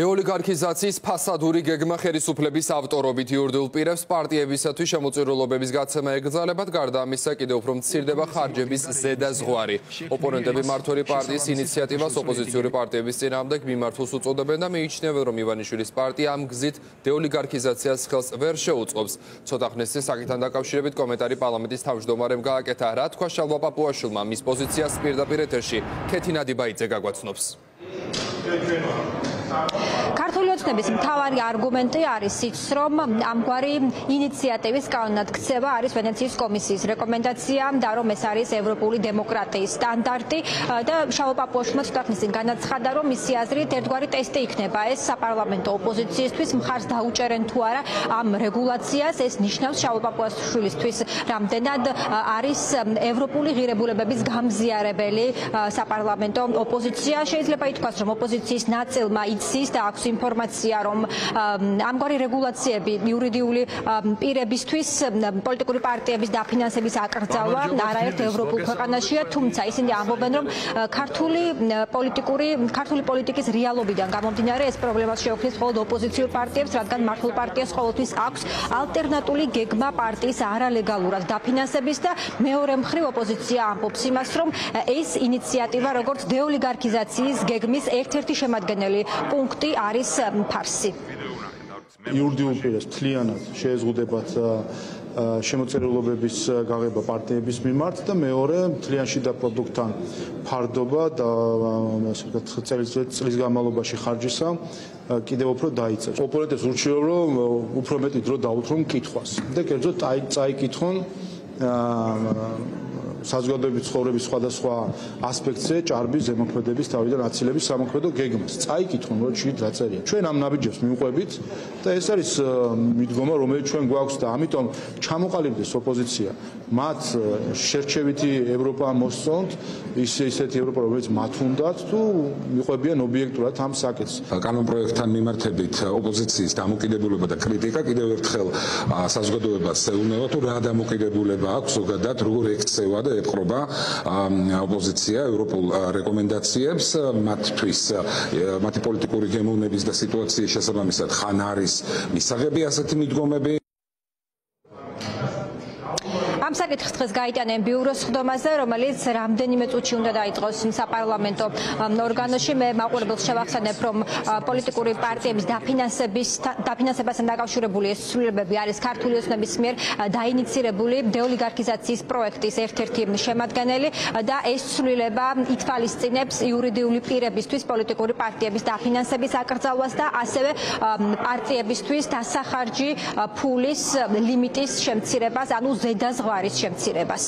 დეოლიგარქიზაციის ფასადური გეგმა ხელისუფლების ავტორობით იურდილ პირებს პარტიებისათვის შემოწირულობების გაცემა ეკრძალებათ გარდა ამისა კიდევ უფრო მცირდება ხარჯების ზედაზღვარი ოპონენტები მართული პარტიის ინიციატივას ოპოზიციური პარტიების წინააღმდეგ მიმართულს უწოდებენ და მიიჩნევენ რომ ივანიშვილის პარტია ამ გზით დეოლიგარქიზაციას ხელს ვერ შეუწყობს. ცოტა ხნის წინ საკითხთან დაკავშირებით კომენტარი პარლამენტის თავმჯდომარემ გააკეთა. რა თქვა შალვა პაპუაშვილმა მის პოზიციას პირდაპირ ეთერში ქეთინა დიბაიძე გაგვაცნობს. ქართული ოცნების მთავარი არგუმენტი არის ის, რომ ამგვარი ინიციატივის კანონად ქცევა არის ვენეციის კომისიის რეკომენდაცია და რომ ეს არის ევროპული დემოკრატიის სტანდარტი და შაო პაპუაშვილმა ცოტახნისინ განაცხადა, რომ მისი აზრით ერთგვარი ტესტი იქნება ეს საპარლამენტო ოპოზიციისთვის მხარს დაუჭერენ თუ არა ამ რეგულაციას, ეს ნიშნავს შაო პაპუაშვილისთვის რამდენად არის ევროპული ღირებულებების გამზიარებელი საპარლამენტო ოპოზიცია. შეიძლება ითქვას, რომ ოპოზიციის ნაწილმა იცის და აქვს ინფორმაცია, რომ ამგვარი რეგულაციები იურიდიული პირებისთვის პოლიტიკური პარტიების დაფინანსების აკრძალვა არაერთ ევროპულ ქვეყანაშია, თუმცა ისინი ამბობენ, რომ ქართული პოლიტიკური ქართული პოლიტიკის რეალობიდან გამომდინარე ეს პრობლემა შეუქმნის მხოლოდ ოპოზიციურ პარტიებს, რადგან მართულ პარტიას ყოველთვის აქვს ალტერნატული გეგმა პარტიის არალეგალურად დაფინანსების და მეორე მხრივ ოპოზიცია ამბობს იმას, რომ ეს ინიციატივა როგორც დეოლიგარქიზაციის გეგმის ერთ-ერთი შემადგენელი პუნქტი არის ფარსი. იურიდიულ პირას თლიანად შეეზღუდებათ შემოწერილობების გაღება პარტიების მიმართ და მეორე თლიანში და პროდუქტთან ფარდობა და ასე ვთქვათ წელს წლის განმავლობაში ხარჯისა კიდევ უფრო დაიწევს. ოპონენტებს ურჩევ რომ უფრო მეტი დრო დაუთრონ კითხვას და კერძო წაიკითხონ საზოგადოების ცხოვრების სხვადასხვა ასპექტზე ჭარბი ზემოქმედების თავიდან აცილების სამოქმედო გეგმას. წაიკითხონ რომ შეიძლება დაწერია. ჩვენ ამ ნაბიჯებს მივყვებით და ეს არის მიდგომა რომელიც ჩვენ გვაქვს და ამიტომ ჩამოყალიბდეს ოპოზიცია. მათ შერჩევითი ევროპა მოსწონთ, ის ისეთი ევროპა რომელიც მათ უნდათ თუ მიყვებიან ობიექტურად ამ საკითხს. კანონ პროექტთან მიმართებით ოპოზიციის დამოკიდებულება და კრიტიკა კიდევ ერთხელ საზოგადოებას ეუბნება თუ რა დამოკიდებულება აქვს ზოგადად როგორ ექცევა და და ეთყობა ოპოზიცია ევროპულ რეკომენდაციებს მათთვის მათი პოლიტიკური გემოვნების და სიტუაციის შესაბამისად ხან არის მისაღები ასეთი მიდგომები ამ საკითხს დღეს გაიტანენ ბიუროს ხდომაზე, რომელიც რამდენიმე წუთში უნდა დაიწყოს საპარლამენტო ორგანოში. მე მაყურებელს შევახსენებ, რომ პოლიტიკური პარტიების დაფინანსების დაფინანსებასთან დაკავშირებული ეს ცვლილებები არის ქართული ოცნების მიერ დაინიცირებული დეოლიგარქიზაციის პროექტის ერთ-ერთი შემადგენელი და ეს ცვლილება ითვალისწინებს იურიდიული პირებისთვის პოლიტიკური პარტიების დაფინანსების აკრძალვას და ასევე პარტიებისთვის დასახარჯი ფულის ლიმიტის შემცირებას, ანუ ზედაზღვა არის შემცირებას.